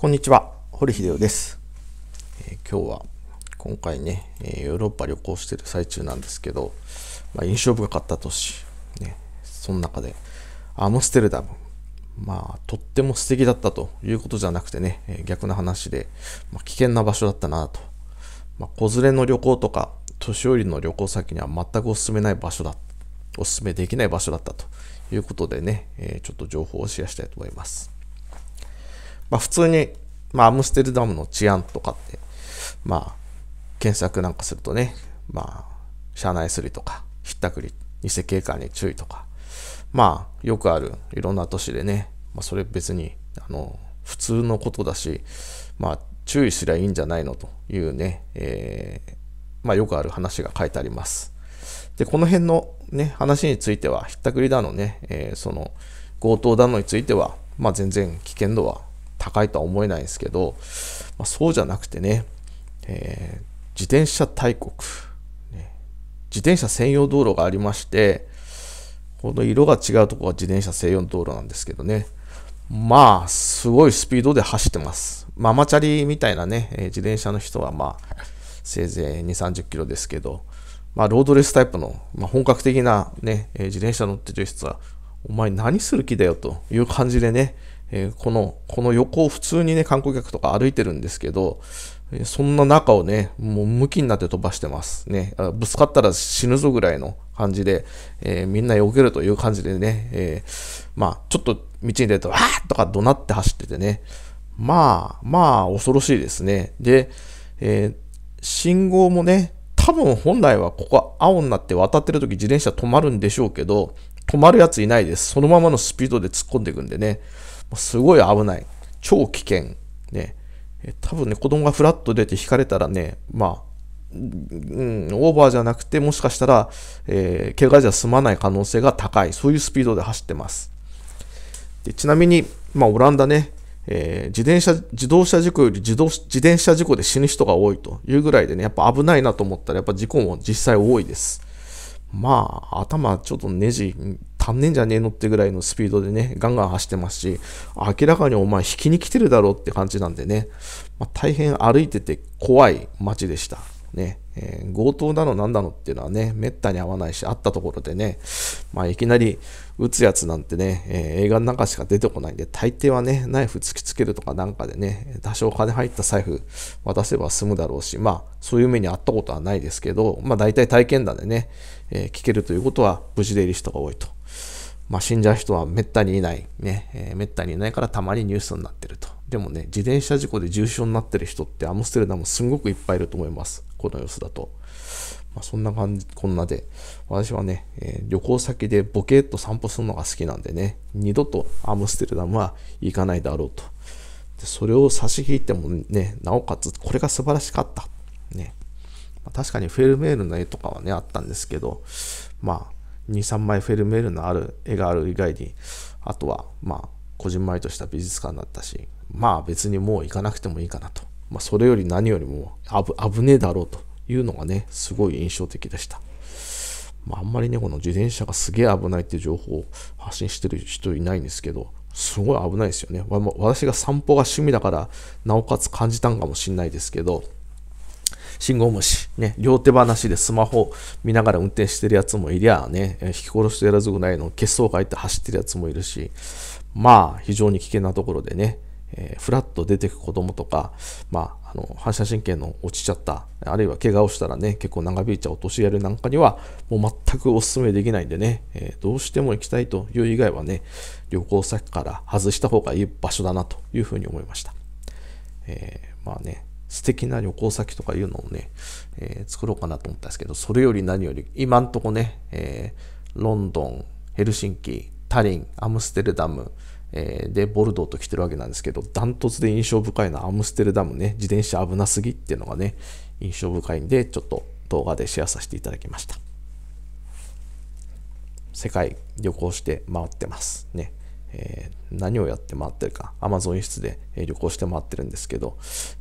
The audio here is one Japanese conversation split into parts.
こんにちは、堀秀夫です、えー今日は今回ね、えーヨーロッパ旅行してる最中なんですけど、まあ、印象深かった都市、ね、その中でアムステルダム、まあ、とっても素敵だったということじゃなくてね、えー逆な話で、まあ、危険な場所だったなと。まあ、子連れの旅行とか、年寄りの旅行先には全くお勧めない場所だ。お勧めできない場所だったということでね、えちょっと情報をシェアしたいと思います。まあ、普通に、まあ、アムステルダムの治安とかって、まあ、検索なんかするとね、まあ、車内すりとか、ひったくり、偽警官に注意とか、まあ、よくあるいろんな都市でね、まあ、それ別に、あの、普通のことだし、まあ、注意すりゃいいんじゃないのというね、えーまあ、よくある話が書いてあります。で、この辺のね、話については、ひったくりだのね、えーその、強盗だのについては、まあ、全然危険度は高いとは思えないですけど、まあ、そうじゃなくてね、えー自転車大国、ね自転車専用道路がありまして、この色が違うところが自転車専用道路なんですけどね、まあ、すごいスピードで走ってます。ママチャリみたいなね、えー自転車の人はまあ、せいぜい2、30キロですけど、まあ、ロードレスタイプの、まあ、本格的なね、えー自転車乗ってる人は、お前何する気だよという感じでね、えーこの、この横を普通にね、観光客とか歩いてるんですけど、えそんな中をね、もう向きになって飛ばしてます。ね、ぶつかったら死ぬぞぐらいの感じで、えーみんな避けるという感じでね、えまあ、ちょっと道に出ると、あーとか怒鳴って走っててね、まあ、まあ、恐ろしいですね。で、え信号もね、多分本来はここ青になって渡ってる時自転車止まるんでしょうけど、止まるやついないです。そのままのスピードで突っ込んでいくんでね、すごい危ない。超危険。ね。え多分ね、子供がフラッと出て引かれたらね、まあ、うん、オーバーじゃなくて、もしかしたら、えー怪我じゃ済まない可能性が高い。そういうスピードで走ってます。でちなみに、まあ、オランダね、えー自転車、自動車事故より自動自転車事故で死ぬ人が多いというぐらいでね、やっぱ危ないなと思ったら、やっぱ事故も実際多いです。まあ、頭ちょっとネジ足んねんじゃねえのってぐらいのスピードでね、ガンガン走ってますし、明らかにお前引きに来てるだろうって感じなんでね、まあ、大変歩いてて怖い街でした。ね、えー強盗だのなんだのっていうのはね、めったに合わないし、あったところでね、まあ、いきなり撃つやつなんてね、えー映画の中しか出てこないんで、大抵はね、ナイフ突きつけるとかなんかでね、多少金入った財布渡せば済むだろうし、まあ、そういう目にあったことはないですけど、まあ、大体体験談でね、えー聞けるということは無事でいる人が多いと。まあ、死んじゃう人はめったにいない。ね、えーめったにいないからたまにニュースになってると。でもね、自転車事故で重傷になってる人ってアムステルダムすんごくいっぱいいると思います。この様子だと。まあ、そんな感じ、こんなで、私はね、えー旅行先でボケっと散歩するのが好きなんでね、二度とアムステルダムは行かないだろうと。でそれを差し引いてもね、なおかつ、これが素晴らしかった。ね。まあ確かにフェルメールの絵とかはね、あったんですけど、まあ、2、3枚フェルメールのある絵がある以外に、あとは、まあ、こじんまりとした美術館だったし、まあ別にもう行かなくてもいいかなと。まあそれより何よりも危ねえだろうというのがね、すごい印象的でした。まああんまりね、この自転車がすげえ危ないっていう情報を発信してる人いないんですけど、すごい危ないですよね。私が散歩が趣味だから、なおかつ感じたんかもしれないですけど、信号無視、ね、両手放しでスマホ見ながら運転してるやつもいりゃあね、引き殺してやらずぐらいの血相書いて走ってるやつもいるし、まあ、非常に危険なところでね、えーフラッと出てく子供とか、まあ、あの反射神経の落ちちゃった、あるいは怪我をしたらね、結構長引いちゃうお年寄りなんかには、もう全くお勧めできないんでね、えーどうしても行きたいという以外はね、旅行先から外した方がいい場所だなというふうに思いました。えーまあね、素敵な旅行先とかいうのをね、え作ろうかなと思ったんですけど、それより何より、今んとこね、えロンドン、ヘルシンキ、タリン、アムステルダム、えーで、ボルドーと来てるわけなんですけど、ダントツで印象深いのはアムステルダムね、自転車危なすぎっていうのがね、印象深いんで、ちょっと動画でシェアさせていただきました。世界旅行して回ってますね。えー何をやって回ってるか、Amazon 輸出で旅行して回ってるんですけど、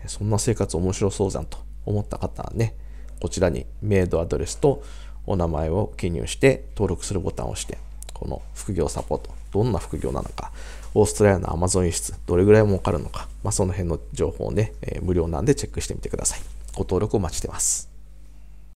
そんな生活面白そうじゃんと思った方はね、こちらにメイドアドレスとお名前を記入して登録するボタンを押して、この副業サポートどんな副業なのか、オーストラリアのアマゾン輸出、どれぐらい儲かるのか、まあ、その辺の情報をね、えー、無料なんでチェックしてみてください。ご登録お待ちしてます。